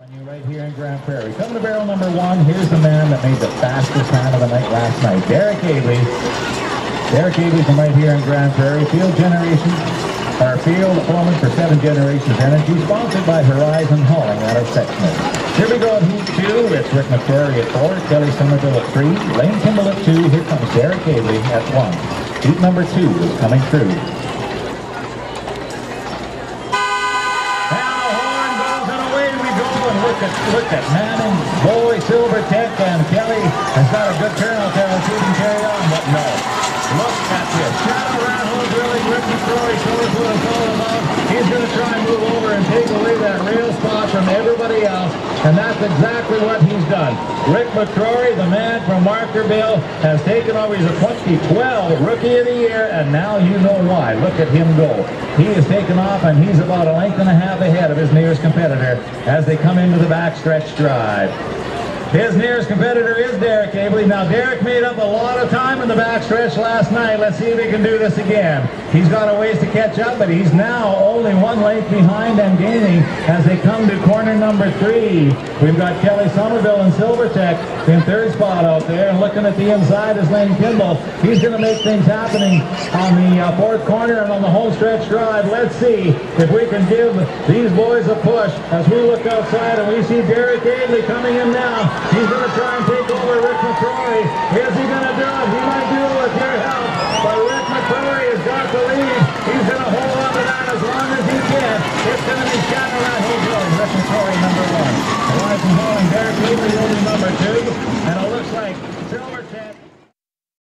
Avenue right here in Grand Prairie. Coming to barrel number one, here's the man that made the fastest time of the night last night, Derek Aebly. Derek Aebly from right here in Grand Prairie. Field Generation, our field foreman for Seven Generations Energy, sponsored by Horizon Hauling out of Sexsmith. Here we go at heat two. It's Rick McRorie at four, Kelly Somerville at three, Lane Kimble at two. Here comes Derek Aebly at one. Heat number two is coming through. Now the horn goes and away we go. And look at look at Manning, Boy, Silvertech, and Kelly. Has got a good turnout there. Let's see if he can carry on, but no. Look at this. Shadow Rathole drilling Rick McRorie shows what it's all about. He's going to try and move over and take away that rail spot everybody else. And that's exactly what he's done. Rick McRorie, the man from Markerville, has taken over. He's a 2012 Rookie of the Year, and now you know why. Look at him go. He has taken off, and he's about a length and a half ahead of his nearest competitor as they come into the backstretch drive. His nearest competitor is Derek Aebly. Now, Derek made up a lot of time in the backstretch last night. Let's see if he can do this again. He's got a ways to catch up, but he's now only one length behind and gaining as they come to corner number three. We've got Kelly Somerville and Silvertech in third spot out there. And looking at the inside is Lane Kimble. He's going to make things happening on the uh, fourth corner and on the home stretch drive. Let's see if we can give these boys a push as we look outside and we see Derek Aebly coming in now. He's going to try and take over Rick McRorie. Is he going to do it? He might do it with your help. But Rick McRorie has got the lead. He's going to hold on to that as long as he can. It's going to be Cadillac who goes. Rick McRorie, number one. Elias Hall and Derek Aebly number two. And it looks like Silver.